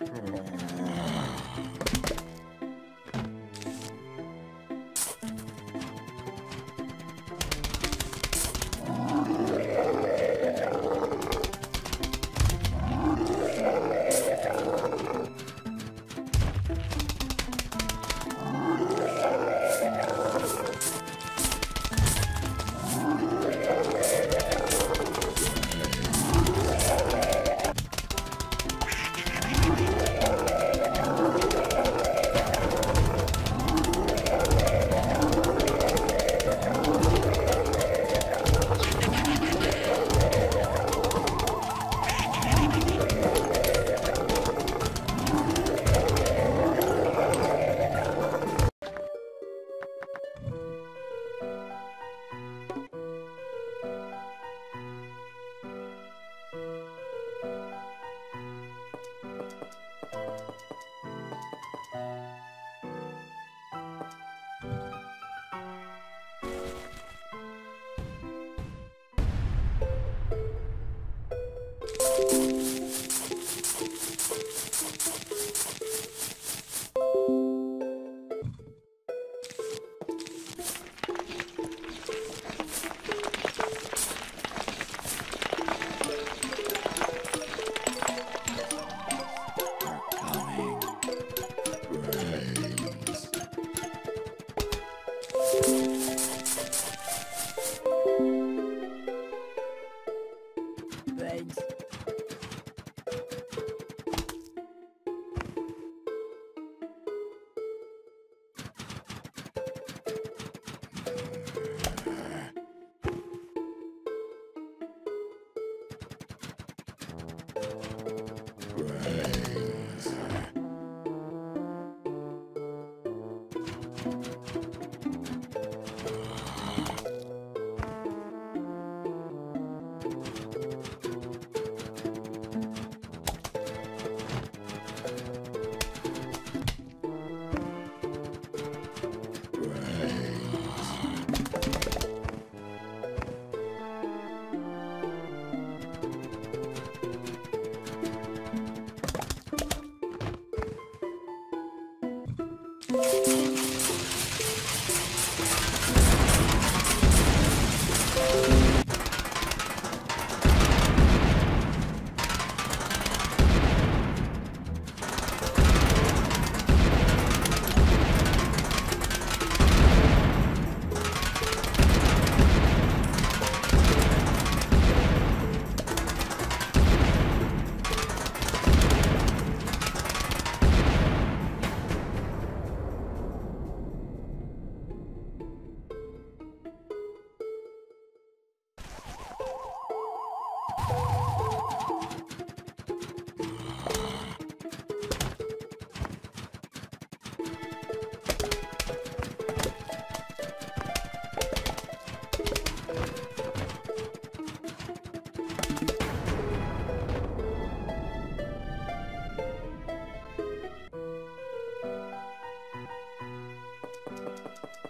うん。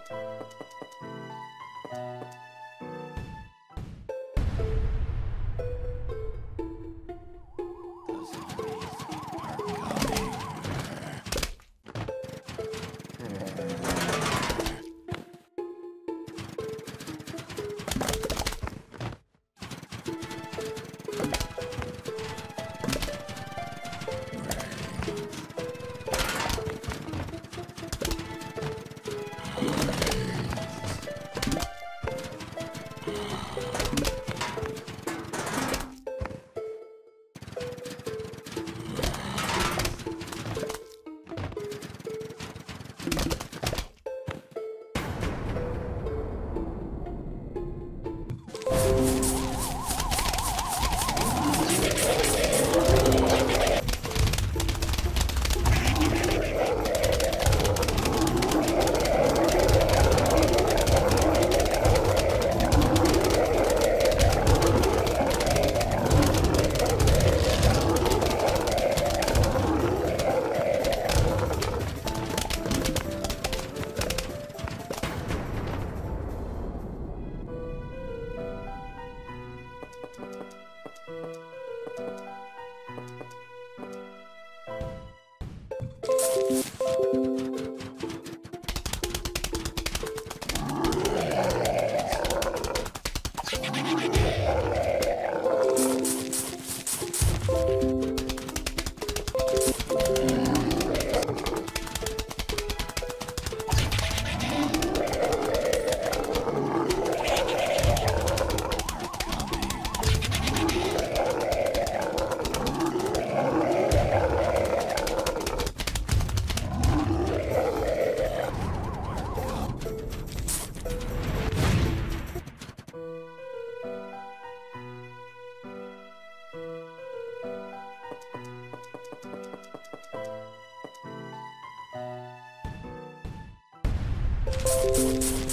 Thank you. you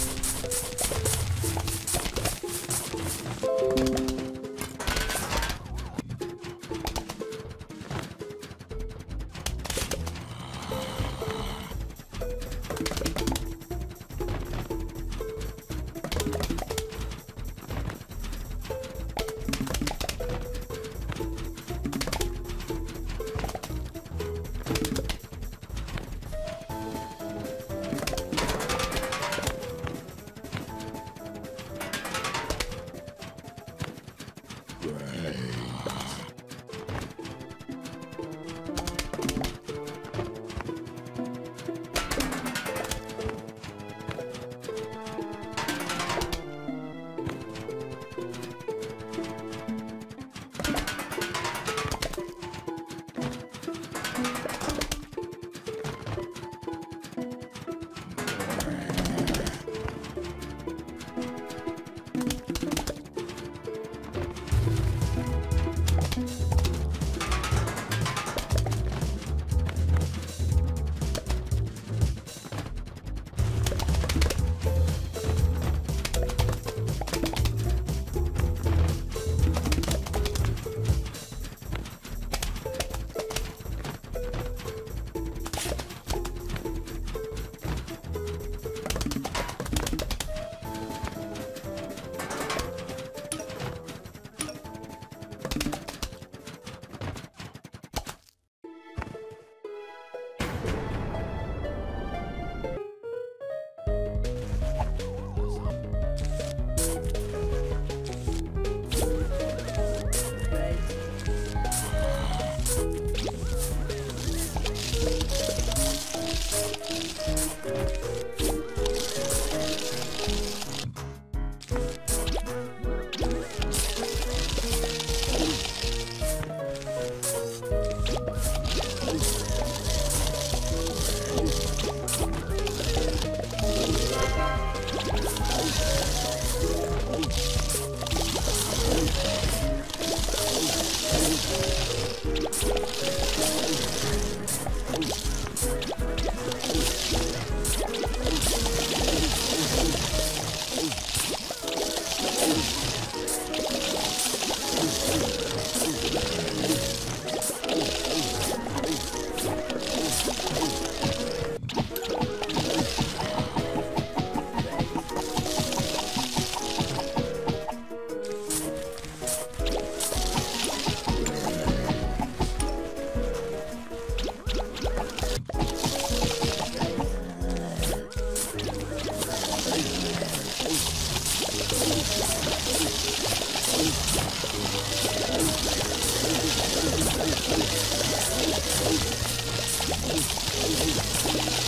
Thank